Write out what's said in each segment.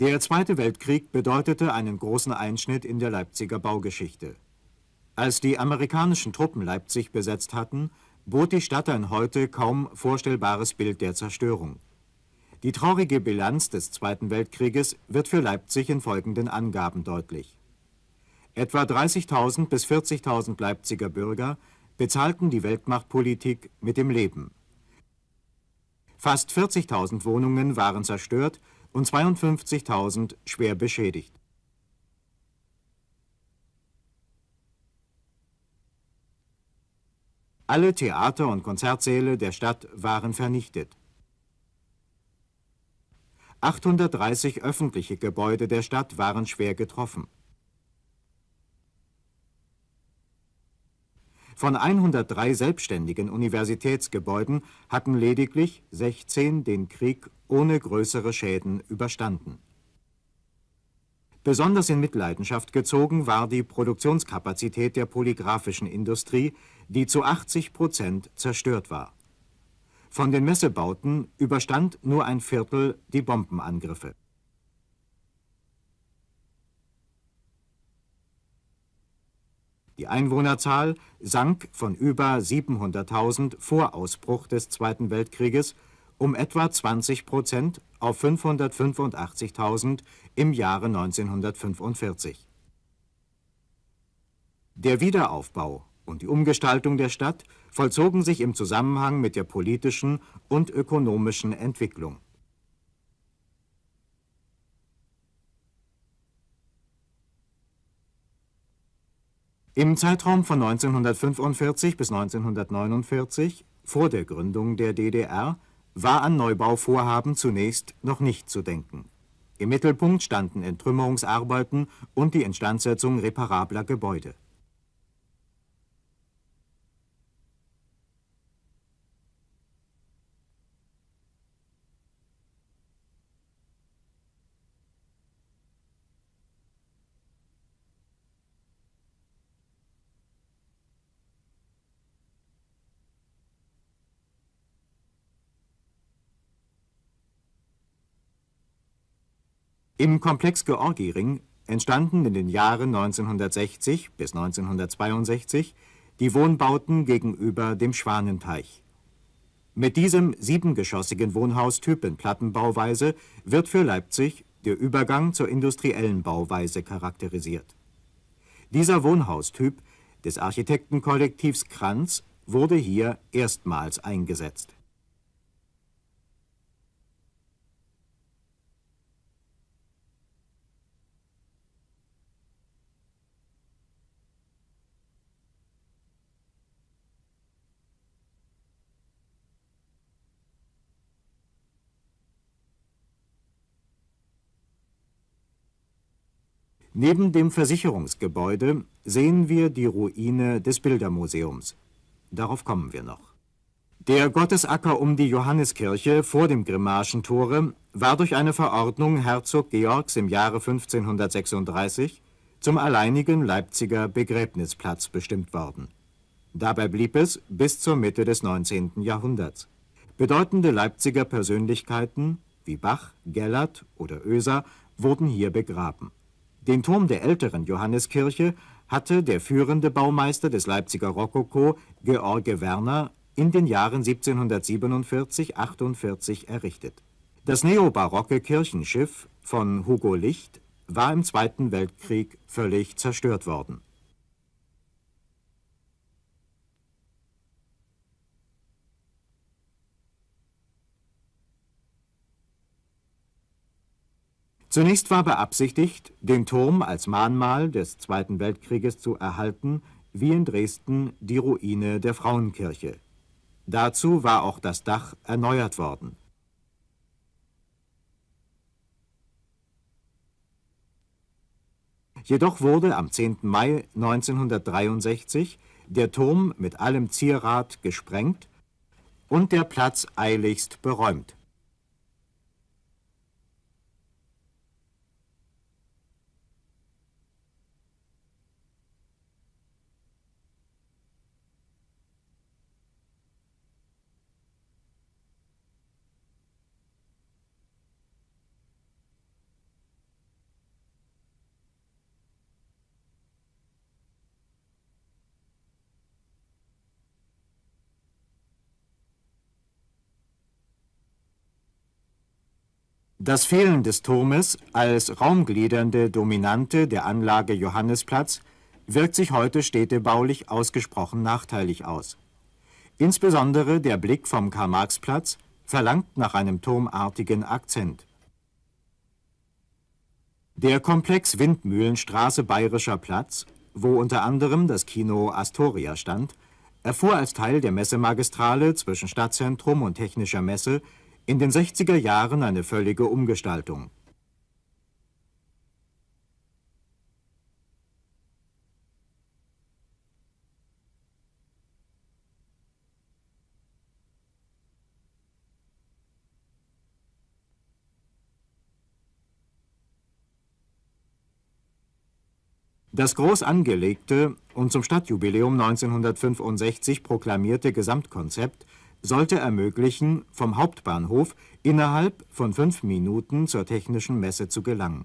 Der Zweite Weltkrieg bedeutete einen großen Einschnitt in der Leipziger Baugeschichte. Als die amerikanischen Truppen Leipzig besetzt hatten, bot die Stadt ein heute kaum vorstellbares Bild der Zerstörung. Die traurige Bilanz des Zweiten Weltkrieges wird für Leipzig in folgenden Angaben deutlich. Etwa 30.000 bis 40.000 Leipziger Bürger bezahlten die Weltmachtpolitik mit dem Leben. Fast 40.000 Wohnungen waren zerstört und 52.000 schwer beschädigt. Alle Theater und Konzertsäle der Stadt waren vernichtet. 830 öffentliche Gebäude der Stadt waren schwer getroffen. Von 103 selbstständigen Universitätsgebäuden hatten lediglich 16 den Krieg ohne größere Schäden überstanden. Besonders in Mitleidenschaft gezogen war die Produktionskapazität der polygraphischen Industrie, die zu 80 Prozent zerstört war. Von den Messebauten überstand nur ein Viertel die Bombenangriffe. Die Einwohnerzahl sank von über 700.000 vor Ausbruch des Zweiten Weltkrieges um etwa 20 Prozent auf 585.000 im Jahre 1945. Der Wiederaufbau und die Umgestaltung der Stadt vollzogen sich im Zusammenhang mit der politischen und ökonomischen Entwicklung. Im Zeitraum von 1945 bis 1949, vor der Gründung der DDR, war an Neubauvorhaben zunächst noch nicht zu denken. Im Mittelpunkt standen Entrümmerungsarbeiten und die Instandsetzung reparabler Gebäude. Im Komplex Georgiring entstanden in den Jahren 1960 bis 1962 die Wohnbauten gegenüber dem Schwanenteich. Mit diesem siebengeschossigen Wohnhaustyp in Plattenbauweise wird für Leipzig der Übergang zur industriellen Bauweise charakterisiert. Dieser Wohnhaustyp des Architektenkollektivs Kranz wurde hier erstmals eingesetzt Neben dem Versicherungsgebäude sehen wir die Ruine des Bildermuseums. Darauf kommen wir noch. Der Gottesacker um die Johanneskirche vor dem Grimmaschentore war durch eine Verordnung Herzog Georgs im Jahre 1536 zum alleinigen Leipziger Begräbnisplatz bestimmt worden. Dabei blieb es bis zur Mitte des 19. Jahrhunderts. Bedeutende Leipziger Persönlichkeiten wie Bach, Gellert oder Oeser wurden hier begraben. Den Turm der älteren Johanneskirche hatte der führende Baumeister des Leipziger Rokoko, George Werner, in den Jahren 1747 / 48 errichtet. Das neobarocke Kirchenschiff von Hugo Licht war im Zweiten Weltkrieg völlig zerstört worden Zunächst war beabsichtigt, den Turm als Mahnmal des Zweiten Weltkrieges zu erhalten, wie in Dresden die Ruine der Frauenkirche. Dazu war auch das Dach erneuert worden. Jedoch wurde am 10. Mai 1963 der Turm mit allem Zierat gesprengt und der Platz eiligst beräumt. Das Fehlen des Turmes als raumgliedernde Dominante der Anlage Johannisplatz wirkt sich heute städtebaulich ausgesprochen nachteilig aus. Insbesondere der Blick vom Karl-Marx-Platz verlangt nach einem turmartigen Akzent. Der Komplex Windmühlenstraße Bayerischer Platz, wo unter anderem das Kino Astoria stand, erfuhr als Teil der Messemagistrale zwischen Stadtzentrum und Technischer Messe in den 60er Jahren eine völlige Umgestaltung. Das groß angelegte und zum Stadtjubiläum 1965 proklamierte Gesamtkonzept sollte ermöglichen, vom Hauptbahnhof innerhalb von fünf Minuten zur Technischen Messe zu gelangen.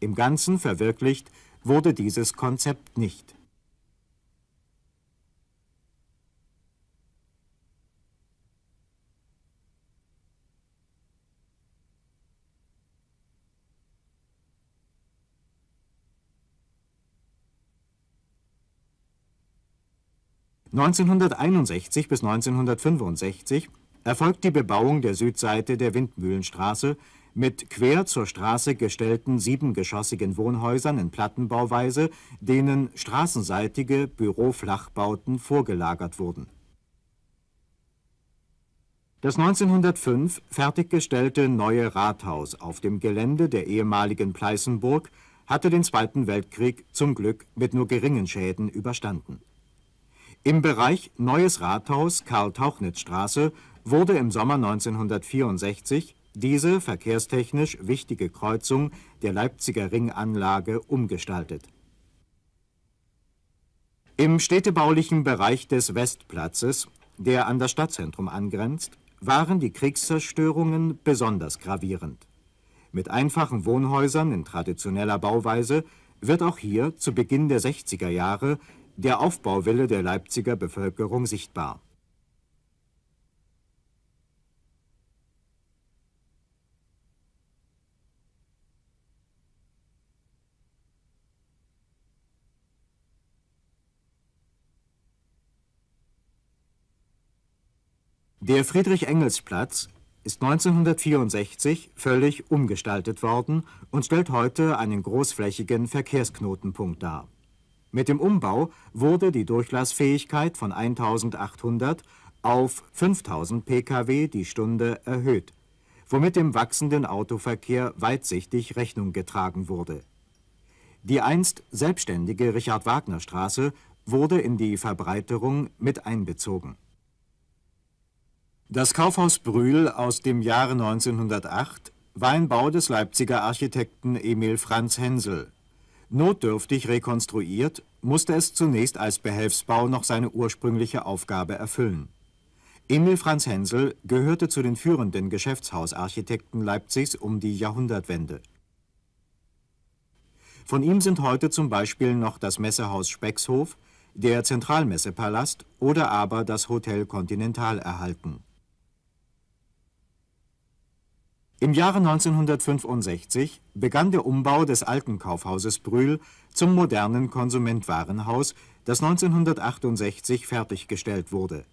Im Ganzen verwirklicht wurde dieses Konzept nicht 1961 bis 1965 erfolgt die Bebauung der Südseite der Windmühlenstraße mit quer zur Straße gestellten siebengeschossigen Wohnhäusern in Plattenbauweise, denen straßenseitige Büroflachbauten vorgelagert wurden. Das 1905 fertiggestellte neue Rathaus auf dem Gelände der ehemaligen Pleißenburg hatte den Zweiten Weltkrieg zum Glück mit nur geringen Schäden überstanden im Bereich Neues Rathaus Karl-Tauchnitz-Straße wurde im Sommer 1964 diese verkehrstechnisch wichtige Kreuzung der Leipziger Ringanlage umgestaltet. Im städtebaulichen Bereich des Westplatzes, der an das Stadtzentrum angrenzt, waren die Kriegszerstörungen besonders gravierend. Mit einfachen Wohnhäusern in traditioneller Bauweise wird auch hier zu Beginn der 60er Jahre der Aufbauwille der Leipziger Bevölkerung sichtbar. Der Friedrich-Engels-Platz ist 1964 völlig umgestaltet worden und stellt heute einen großflächigen Verkehrsknotenpunkt dar mit dem Umbau wurde die Durchlassfähigkeit von 1800 auf 5000 Pkw die Stunde erhöht, womit dem wachsenden Autoverkehr weitsichtig Rechnung getragen wurde. Die einst selbstständige Richard-Wagner-Straße wurde in die Verbreiterung mit einbezogen. Das Kaufhaus Brühl aus dem Jahre 1908 war ein Bau des Leipziger Architekten Emil Franz Hensel Notdürftig rekonstruiert, musste es zunächst als Behelfsbau noch seine ursprüngliche Aufgabe erfüllen. Emil Franz Hensel gehörte zu den führenden Geschäftshausarchitekten Leipzigs um die Jahrhundertwende. Von ihm sind heute zum Beispiel noch das Messehaus Speckshof, der Zentralmessepalast oder aber das Hotel Continental erhalten Im Jahre 1965 begann der Umbau des alten Kaufhauses Brühl zum modernen Konsumentwarenhaus, das 1968 fertiggestellt wurde.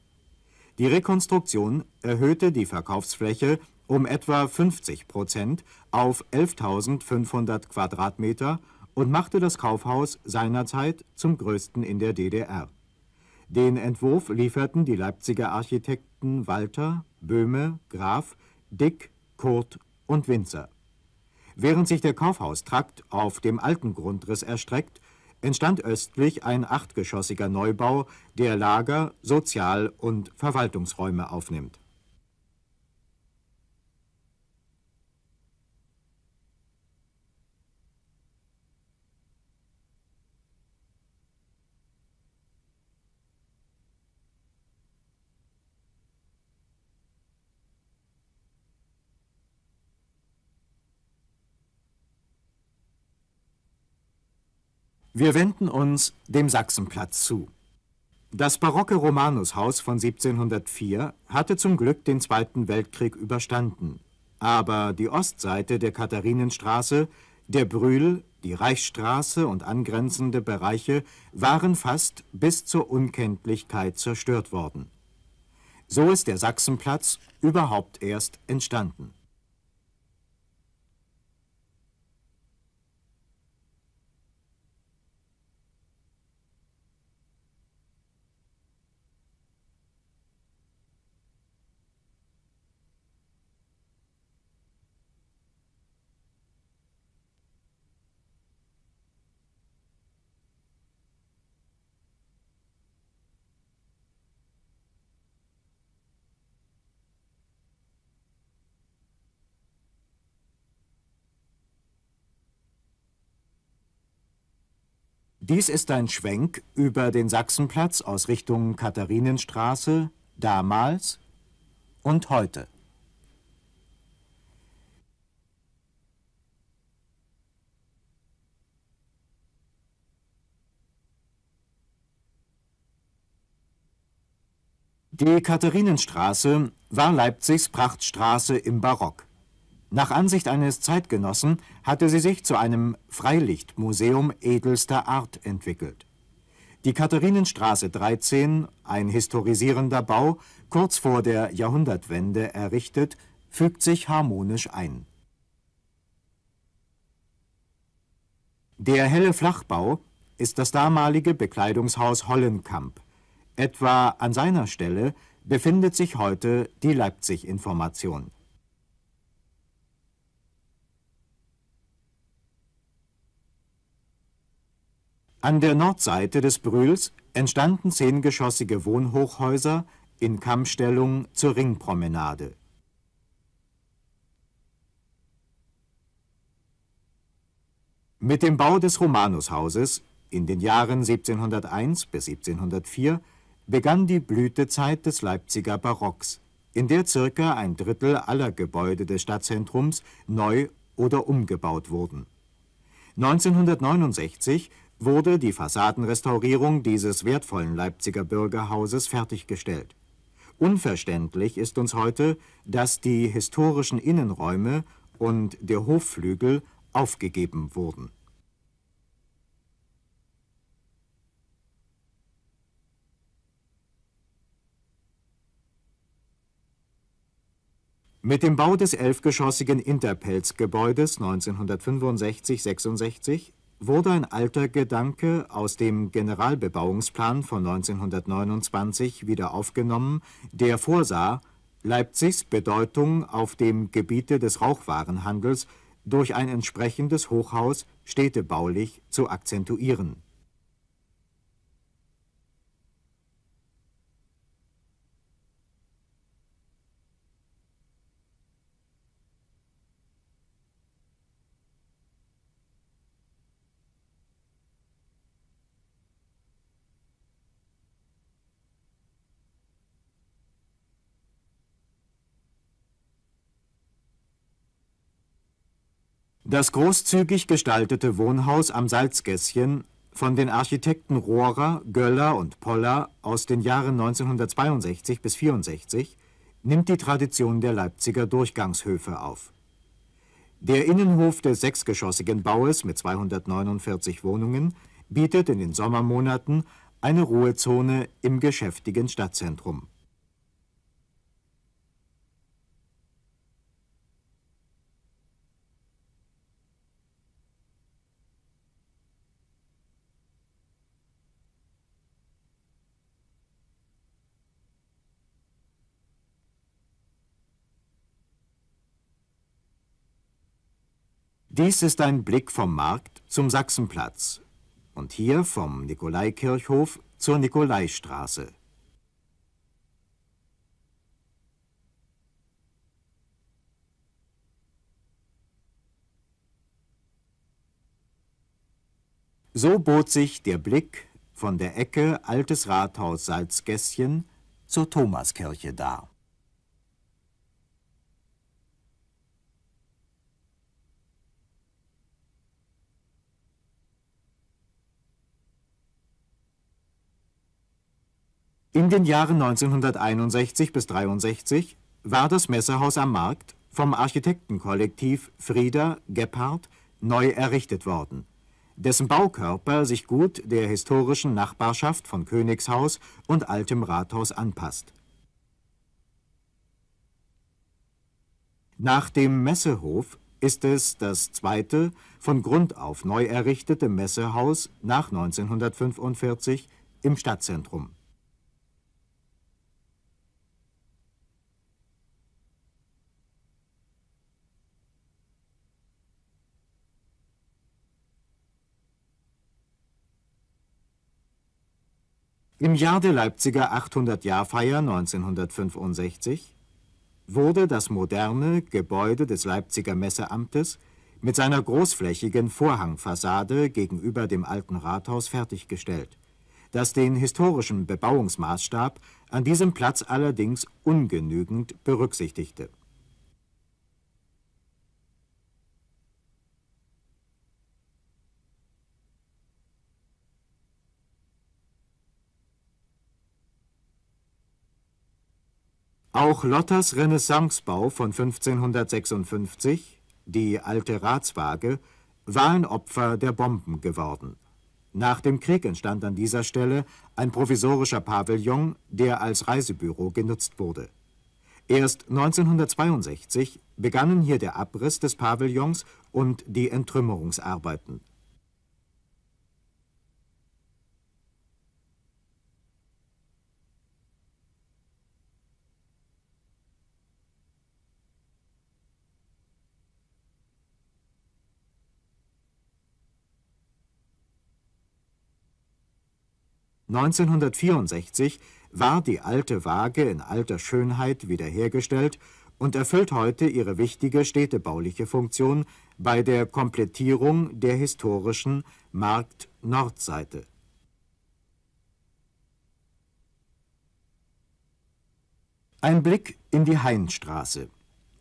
Die Rekonstruktion erhöhte die Verkaufsfläche um etwa 50 Prozent auf 11.500 Quadratmeter und machte das Kaufhaus seinerzeit zum größten in der DDR. Den Entwurf lieferten die Leipziger Architekten Walter, Böhme, Graf, Dick Kurt und Winzer. Während sich der Kaufhaustrakt auf dem alten Grundriss erstreckt, entstand östlich ein achtgeschossiger Neubau, der Lager, Sozial- und Verwaltungsräume aufnimmt Wir wenden uns dem Sachsenplatz zu. Das barocke Romanushaus von 1704 hatte zum Glück den Zweiten Weltkrieg überstanden. aber die Ostseite der Katharinenstraße, der Brühl, die Reichsstraße und angrenzende Bereiche waren fast bis zur Unkenntlichkeit zerstört worden. So ist der Sachsenplatz überhaupt erst entstanden. Dies ist ein Schwenk über den Sachsenplatz aus Richtung Katharinenstraße damals und heute. Die Katharinenstraße war Leipzigs Prachtstraße im Barock. Nach Ansicht eines Zeitgenossen hatte sie sich zu einem Freilichtmuseum edelster Art entwickelt. Die Katharinenstraße 13, ein historisierender Bau, kurz vor der Jahrhundertwende errichtet, fügt sich harmonisch ein. Der helle Flachbau ist das damalige Bekleidungshaus Hollenkamp. Etwa an seiner Stelle befindet sich heute die Leipzig-Information. An der Nordseite des Brühls entstanden zehngeschossige Wohnhochhäuser in Kammstellung zur Ringpromenade. Mit dem Bau des Romanushauses in den Jahren 1701 bis 1704 begann die Blütezeit des Leipziger Barocks, in der circa ein Drittel aller Gebäude des Stadtzentrums neu oder umgebaut wurden. 1969 wurde die Fassadenrestaurierung dieses wertvollen Leipziger Bürgerhauses fertiggestellt. Unverständlich ist uns heute, dass die historischen Innenräume und der Hofflügel aufgegeben wurden. Mit dem Bau des elfgeschossigen Interpelzgebäudes 1965-66 wurde ein alter Gedanke aus dem Generalbebauungsplan von 1929 wieder aufgenommen, der vorsah, Leipzigs Bedeutung auf dem Gebiete des Rauchwarenhandels durch ein entsprechendes Hochhaus städtebaulich zu akzentuieren Das großzügig gestaltete Wohnhaus am Salzgässchen, von den Architekten Rohrer, Göller und Poller aus den Jahren 1962 bis 64, nimmt die Tradition der Leipziger Durchgangshöfe auf. Der Innenhof des sechsgeschossigen Baues mit 249 Wohnungen bietet in den Sommermonaten eine Ruhezone im geschäftigen Stadtzentrum Dies ist ein Blick vom Markt zum Sachsenplatz und hier vom Nikolaikirchhof zur Nikolaistraße. So bot sich der Blick von der Ecke Altes Rathaus Salzgässchen zur Thomaskirche dar. In den Jahren 1961 bis 63 war das Messehaus am Markt vom Architektenkollektiv Frieder Gebhardt neu errichtet worden, dessen Baukörper sich gut der historischen Nachbarschaft von Königshaus und Altem Rathaus anpasst. Nach dem Messehof ist es das zweite von Grund auf neu errichtete Messehaus nach 1945 im Stadtzentrum. Im Jahr der Leipziger 800-Jahrfeier 1965 wurde das moderne Gebäude des Leipziger Messeamtes mit seiner großflächigen Vorhangfassade gegenüber dem alten Rathaus fertiggestellt, das den historischen Bebauungsmaßstab an diesem Platz allerdings ungenügend berücksichtigte Auch Lotters Renaissancebau von 1556, die Alte Ratswaage, war ein Opfer der Bomben geworden. Nach dem Krieg entstand an dieser Stelle ein provisorischer Pavillon, der als Reisebüro genutzt wurde. Erst 1962 begannen hier der Abriss des Pavillons und die Entrümmerungsarbeiten 1964 war die Alte Waage in alter Schönheit wiederhergestellt und erfüllt heute ihre wichtige städtebauliche Funktion bei der Komplettierung der historischen Markt-Nordseite. Ein Blick in die Hainstraße.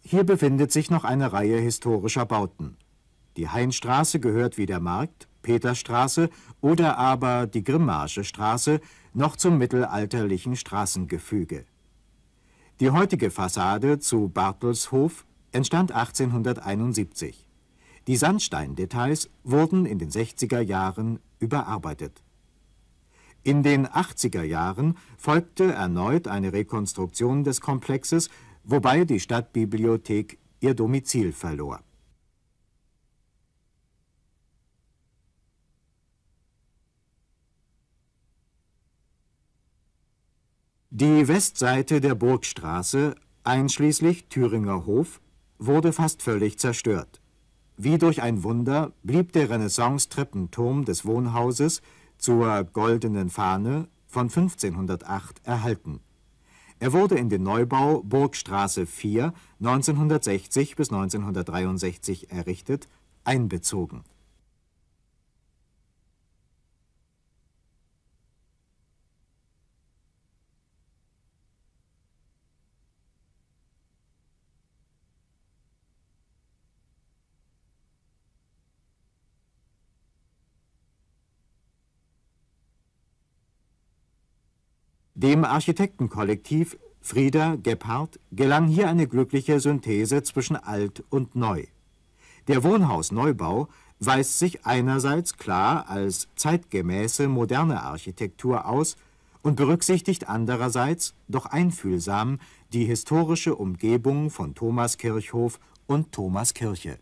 Hier befindet sich noch eine Reihe historischer Bauten. Die Hainstraße gehört wie der Markt Peterstraße oder aber die Grimmagestraße noch zum mittelalterlichen Straßengefüge. Die heutige Fassade zu Bartelshof entstand 1871. Die Sandsteindetails wurden in den 60er Jahren überarbeitet. In den 80er Jahren folgte erneut eine Rekonstruktion des Komplexes, wobei die Stadtbibliothek ihr Domizil verlor Die Westseite der Burgstraße, einschließlich Thüringer Hof, wurde fast völlig zerstört. Wie durch ein Wunder blieb der Renaissance-Treppenturm des Wohnhauses zur Goldenen Fahne von 1508 erhalten. Er wurde in den Neubau Burgstraße 4 1960 bis 1963 errichtet, einbezogen Dem Architektenkollektiv Frieder Gebhardt gelang hier eine glückliche Synthese zwischen alt und neu. Der Wohnhausneubau weist sich einerseits klar als zeitgemäße moderne Architektur aus und berücksichtigt andererseits doch einfühlsam die historische Umgebung von Thomaskirchhof und Thomaskirche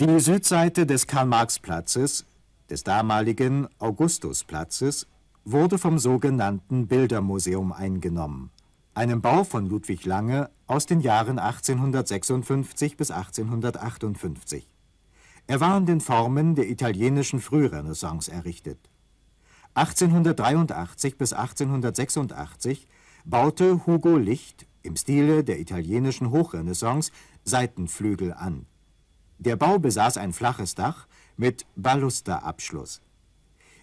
Die Südseite des Karl-Marx-Platzes, des damaligen Augustusplatzes, wurde vom sogenannten Bildermuseum eingenommen, einem Bau von Ludwig Lange aus den Jahren 1856 bis 1858. Er war in den Formen der italienischen Frührenaissance errichtet. 1883 bis 1886 baute Hugo Licht im Stile der italienischen Hochrenaissance Seitenflügel an der Bau besaß ein flaches Dach mit Balusterabschluss.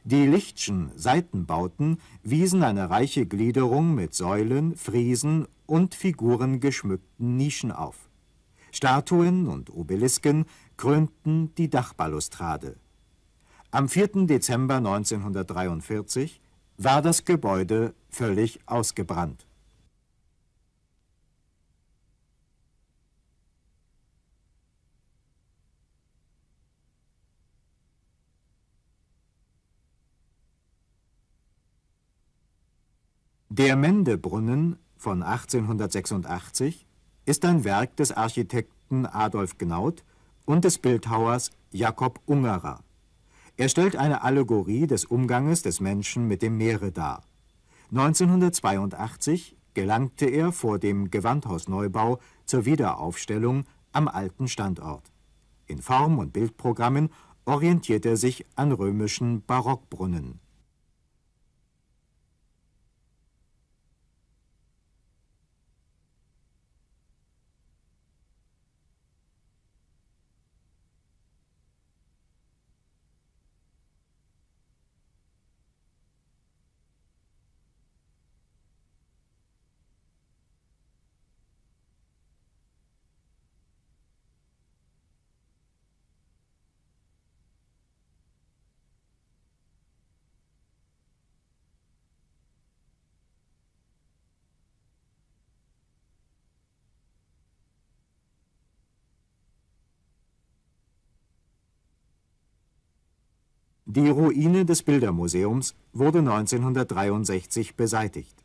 Die Lichtschen Seitenbauten wiesen eine reiche Gliederung mit Säulen, Friesen und figurengeschmückten Nischen auf. Statuen und Obelisken krönten die Dachbalustrade. Am 4. Dezember 1943 war das Gebäude völlig ausgebrannt. Der Mendebrunnen von 1886 ist ein Werk des Architekten Adolf Gnaud und des Bildhauers Jakob Ungerer. Er stellt eine Allegorie des Umganges des Menschen mit dem Meere dar. 1982 gelangte er vor dem Gewandhausneubau zur Wiederaufstellung am alten Standort. In Form und Bildprogrammen orientiert er sich an römischen Barockbrunnen Die Ruine des Bildermuseums wurde 1963 beseitigt.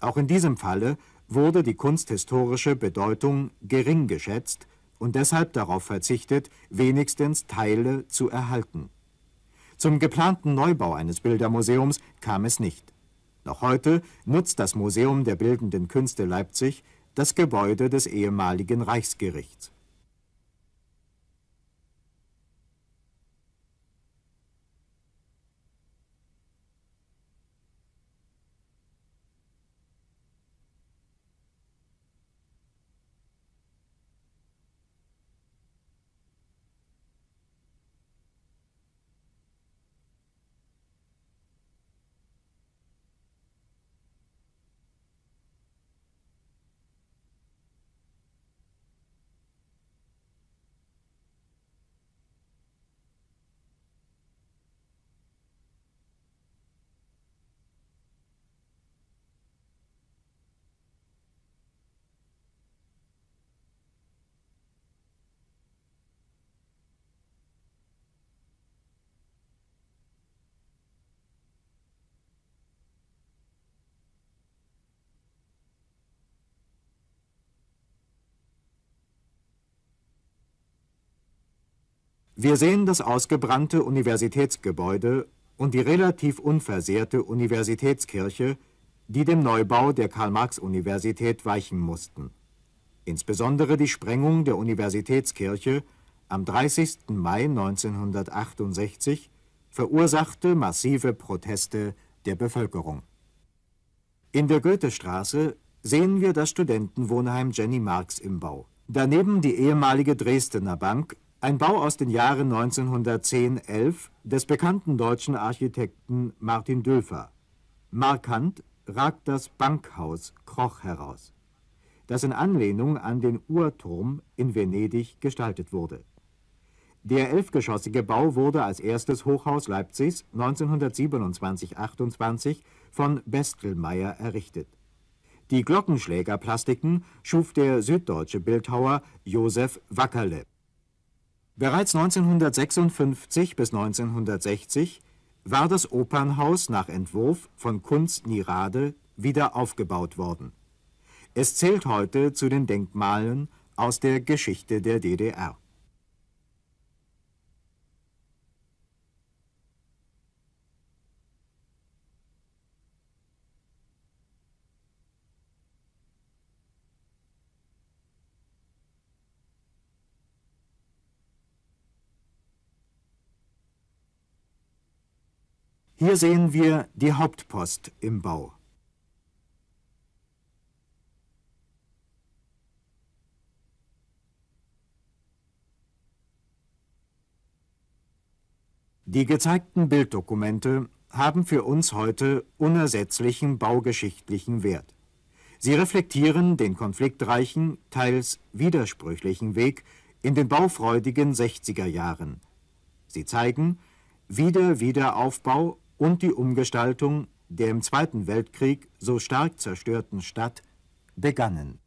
Auch in diesem Falle wurde die kunsthistorische Bedeutung gering geschätzt und deshalb darauf verzichtet, wenigstens Teile zu erhalten. Zum geplanten Neubau eines Bildermuseums kam es nicht. Noch heute nutzt das Museum der Bildenden Künste Leipzig das Gebäude des ehemaligen Reichsgerichts. Wir sehen das ausgebrannte Universitätsgebäude und die relativ unversehrte Universitätskirche, die dem Neubau der Karl-Marx-Universität weichen mussten. Insbesondere die Sprengung der Universitätskirche am 30. Mai 1968 verursachte massive Proteste der Bevölkerung. In der Goethestraße sehen wir das Studentenwohnheim Jenny Marx im Bau. Daneben die ehemalige Dresdner Bank ein Bau aus den Jahren 1910-11 des bekannten deutschen Architekten Martin Dülfer. Markant ragt das Bankhaus Kroch heraus, das in Anlehnung an den Uhrturm in Venedig gestaltet wurde. Der elfgeschossige Bau wurde als erstes Hochhaus Leipzigs 1927-28 von Bestelmeyer errichtet. Die Glockenschlägerplastiken schuf der süddeutsche Bildhauer Josef Wackerle. Bereits 1956 bis 1960 war das Opernhaus nach Entwurf von Kunz Nierade wieder aufgebaut worden. Es zählt heute zu den Denkmalen aus der Geschichte der DDR Hier sehen wir die Hauptpost im Bau. Die gezeigten Bilddokumente haben für uns heute unersetzlichen baugeschichtlichen Wert. Sie reflektieren den konfliktreichen, teils widersprüchlichen Weg, in den baufreudigen 60er Jahren. Sie zeigen, wie der Wiederaufbau und die Umgestaltung der im Zweiten Weltkrieg so stark zerstörten Stadt begannen